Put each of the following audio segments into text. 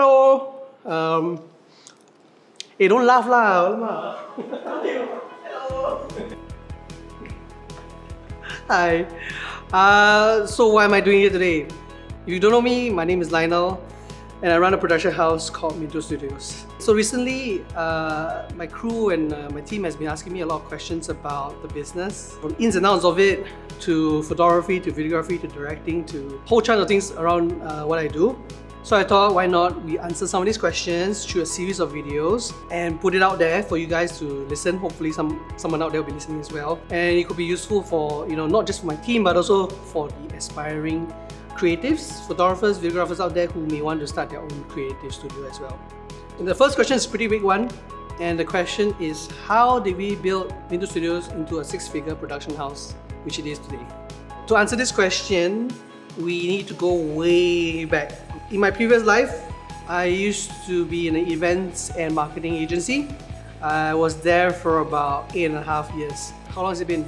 Hello. Um, hey, don't laugh lah. Hello. Hi. Uh, so why am I doing here today? If you don't know me, my name is Lionel and I run a production house called Minto Studios. So recently, uh, my crew and uh, my team has been asking me a lot of questions about the business, from ins and outs of it, to photography, to videography, to directing, to whole chunk of things around uh, what I do. So I thought, why not we answer some of these questions through a series of videos and put it out there for you guys to listen. Hopefully, some someone out there will be listening as well, and it could be useful for you know not just for my team but also for the aspiring creatives, photographers, videographers out there who may want to start their own creative studio as well. And the first question is a pretty big one, and the question is how did we build Minto Studios into a six-figure production house, which it is today? To answer this question, we need to go way back. In my previous life, I used to be in an events and marketing agency. I was there for about eight and a half years. How long has it been?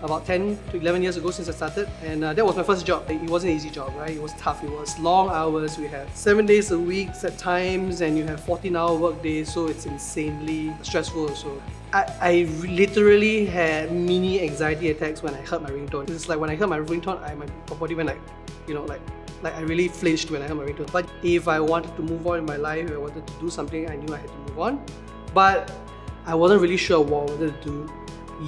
About 10 to 11 years ago since I started and uh, that was my first job. It wasn't an easy job, right? It was tough. It was long hours. We had 7 days a week at times and you have 14 hour work days so it's insanely stressful So I, I literally had mini anxiety attacks when I heard my ringtone. It's like when I heard my ringtone, I, my body went like, you know, like like I really flinched when I heard my ringtone. But if I wanted to move on in my life, if I wanted to do something, I knew I had to move on. But I wasn't really sure what I wanted to do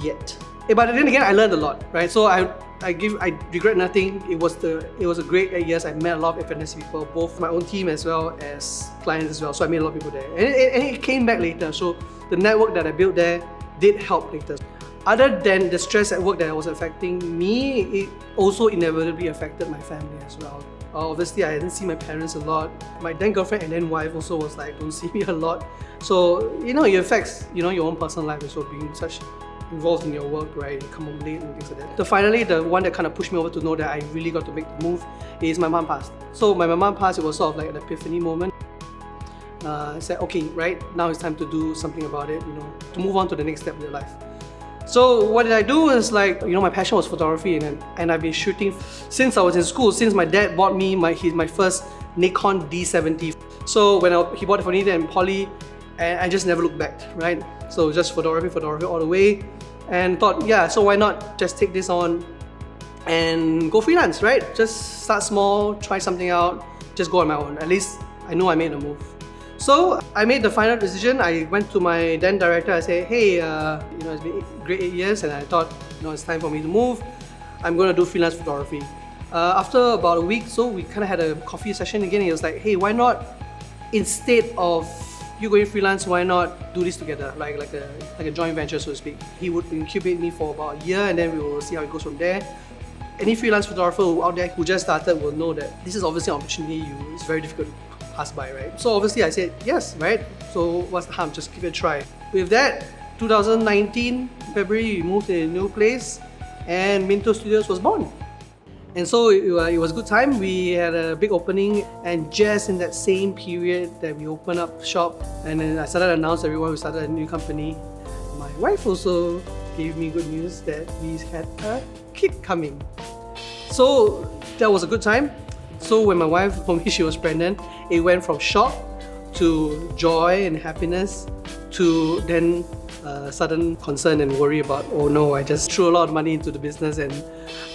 yet. Eh, but then again, I learned a lot, right? So I I give I regret nothing. It was the it was a great eight years. I met a lot of FNS people, both my own team as well as clients as well. So I met a lot of people there, and it, and it came back later. So the network that I built there did help later. Other than the stress at work that was affecting me, it also inevitably affected my family as well. Uh, obviously, I didn't see my parents a lot. My then girlfriend and then wife also was like, don't see me a lot. So, you know, it affects, you know, your own personal life as well, being such involved in your work, right? You come home late and things like that. So finally, the one that kind of pushed me over to know that I really got to make the move is my mom passed. So my mom passed, it was sort of like an epiphany moment. Uh, I said, okay, right, now it's time to do something about it, you know, to move on to the next step in your life. So what did I do is like, you know, my passion was photography and, and I've been shooting since I was in school, since my dad bought me my, his, my first Nikon D70. So when I, he bought it for me in Poly, and I just never looked back, right? So just photography, photography all the way and thought, yeah, so why not just take this on and go freelance, right? Just start small, try something out, just go on my own. At least I know I made a move. So I made the final decision. I went to my then director. I said, hey, uh, you know, it's been great eight years, and I thought, you know, it's time for me to move. I'm going to do freelance photography. Uh, after about a week, so we kind of had a coffee session again. He was like, hey, why not instead of you going freelance, why not do this together, like like a like a joint venture, so to speak. He would incubate me for about a year, and then we will see how it goes from there. Any freelance photographer out there who just started will know that this is obviously an opportunity you it's very difficult by, right? So obviously I said yes, right? So what's the harm? Just give it a try. With that, 2019 February, we moved to a new place, and Minto Studios was born. And so it, uh, it, was a good time. We had a big opening and just in that same period that we opened up shop and then I started to announce everyone we started a new company. My wife also gave me good news that we had a kid coming. So that was a good time. So when my wife told me she was pregnant, it went from shock to joy and happiness to then uh, sudden concern and worry about, oh no, I just threw a lot of money into the business and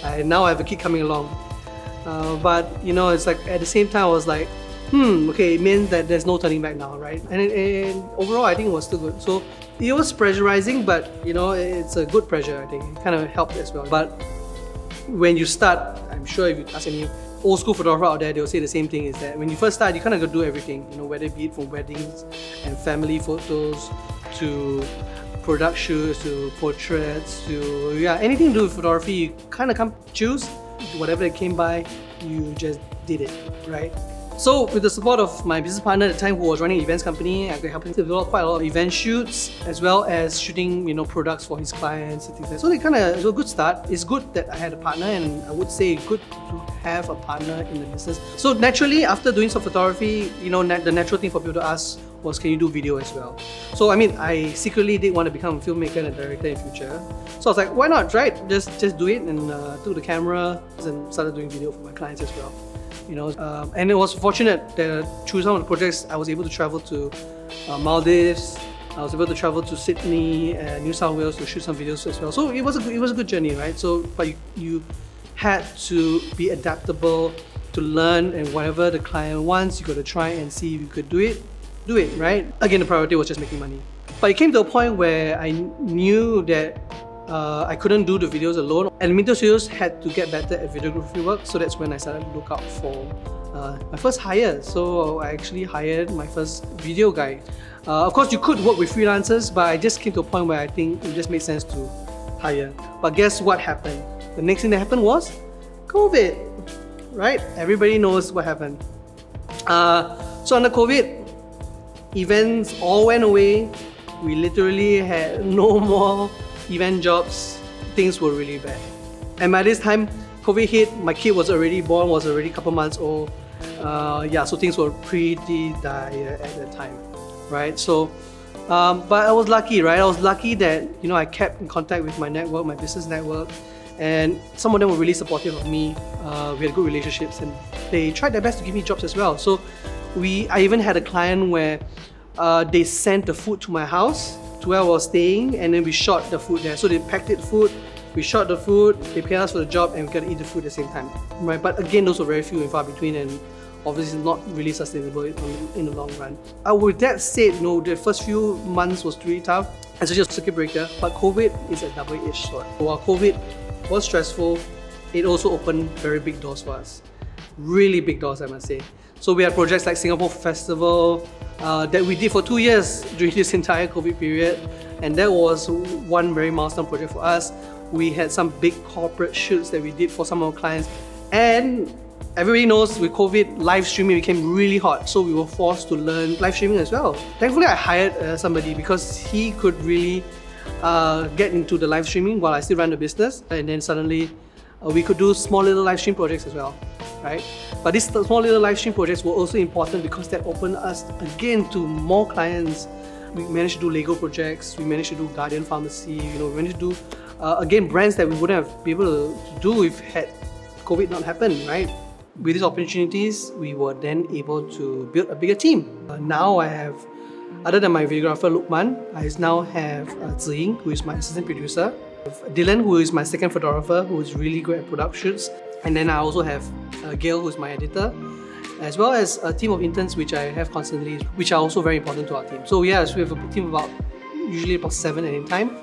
I, now I have a kid coming along. Uh, but you know, it's like at the same time, I was like, hmm, okay, it means that there's no turning back now, right? And, and overall, I think it was still good. So it was pressurizing, but you know, it's a good pressure, I think. It kind of helped as well. But when you start, I'm sure if you ask any old school photographer out there, they'll say the same thing is that when you first start, you kind of do everything, you know, whether it be it from weddings and family photos to product shoots to portraits to yeah anything to do with photography you kind of come choose whatever it came by you just did it right so with the support of my business partner at the time who was running an events company, I could help him develop quite a lot of event shoots as well as shooting, you know, products for his clients and things like that. So it kind of was a good start. It's good that I had a partner and I would say good to have a partner in the business. So naturally after doing some photography, you know, the natural thing for people to ask was can you do video as well? So I mean, I secretly did want to become a filmmaker and a director in future. So I was like, why not, right? Just just do it and uh, do the camera and started doing video for my clients as well. You know. Um, and it was fortunate that through some of the projects, I was able to travel to uh, Maldives. I was able to travel to Sydney and New South Wales to shoot some videos as well. So it was a it was a good journey, right? So, but you, you had to be adaptable to learn, and whatever the client wants, you got to try and see if you could do it. Do it, right? Again, the priority was just making money. But it came to a point where I knew that uh, I couldn't do the videos alone. And Minto Studios had to get better at videography work, so that's when I started to look out for uh, my first hire. So I actually hired my first video guy. Uh, of course, you could work with freelancers, but I just came to a point where I think it just made sense to hire. But guess what happened? The next thing that happened was COVID, right? Everybody knows what happened. Uh, so under COVID, events all went away. We literally had no more event jobs, things were really bad. And by this time, COVID hit, my kid was already born, was already a couple months old. Uh, yeah, so things were pretty dire at that time, right? So, um, but I was lucky, right? I was lucky that, you know, I kept in contact with my network, my business network, and some of them were really supportive of me. Uh, we had good relationships and they tried their best to give me jobs as well. So we, I even had a client where uh, they sent the food to my house to where I was staying and then we shot the food there. So they packed it food, we shot the food, they paid us for the job and we got to eat the food at the same time. Right? But again, those were very few and far between and obviously not really sustainable in the long run. Uh, with that said, you know, the first few months was really tough, especially a circuit breaker, but COVID is a double-edged sword. While COVID was stressful, it also opened very big doors for us. Really big doors, I must say. So we had projects like Singapore Festival, uh, that we did for two years during this entire COVID period. And that was one very milestone project for us. We had some big corporate shoots that we did for some of our clients. And everybody knows with COVID, live streaming became really hot. So we were forced to learn live streaming as well. Thankfully, I hired uh, somebody because he could really uh, get into the live streaming while I still ran the business. And then suddenly, uh, we could do small little live stream projects as well right? But these small little live stream projects were also important because that opened us again to more clients. We managed to do Lego projects, we managed to do Guardian Pharmacy, you know, we managed to do, uh, again, brands that we wouldn't have been able to do if had COVID not happened, right? With these opportunities, we were then able to build a bigger team. Uh, now I have, other than my videographer Lukman, I now have uh, Ziying, who is my assistant producer, Dylan, who is my second photographer, who is really good at production. And then I also have uh, Gail, who's my editor, as well as a team of interns which I have constantly, which are also very important to our team. So yes, we have a team of about usually about seven at a time.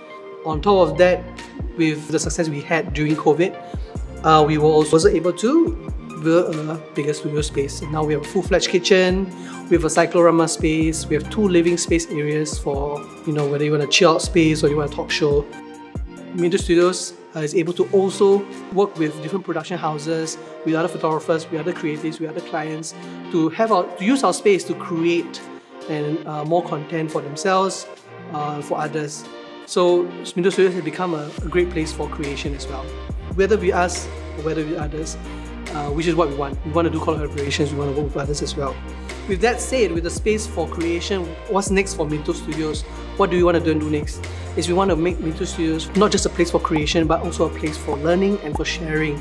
On top of that, with the success we had during COVID, uh, we were also able to build a bigger studio space. And now we have a full-fledged kitchen, we have a cyclorama space, we have two living space areas for, you know, whether you want a chill out space or you want a talk show. Minto Studios is able to also work with different production houses, with other photographers, with other creatives, with other clients to have our, to use our space to create and uh, more content for themselves, uh, for others. So Minto Studios has become a, a, great place for creation as well. Whether we us or whether we others, uh, which is what we want. We want to do collaborations, we want to work with others as well. With that said, with the space for creation, what's next for Minto Studios? What do we want to do and do next? Is we want to make Minto Studios not just a place for creation, but also a place for learning and for sharing.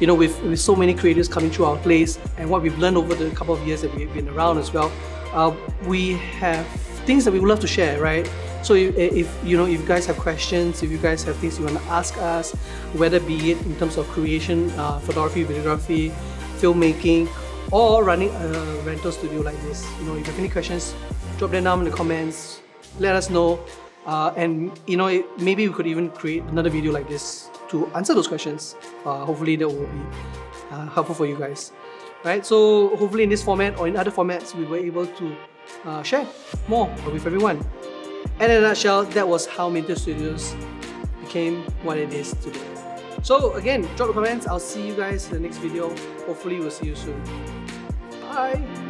You know, with, with so many creators coming through our place, and what we've learned over the couple of years that we've been around as well, uh, we have things that we would love to share, right? So if, if, you know if you guys have questions, if you guys have things you want to ask us, whether be it in terms of creation, uh, photography, videography, filmmaking, or running a rental studio like this. You know, if you have any questions, drop them down in the comments. Let us know. Uh, and you know, maybe we could even create another video like this to answer those questions. Uh, hopefully that will be uh, helpful for you guys. Right? So hopefully in this format or in other formats, we were able to uh, share more with everyone. And in a nutshell, that was how Minto Studios became what it is today. So again, drop the comments. I'll see you guys in the next video. Hopefully we'll see you soon. Bye!